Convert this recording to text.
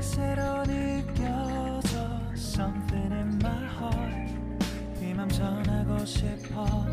새로 느껴져 Something in my heart 이맘 전하고 싶어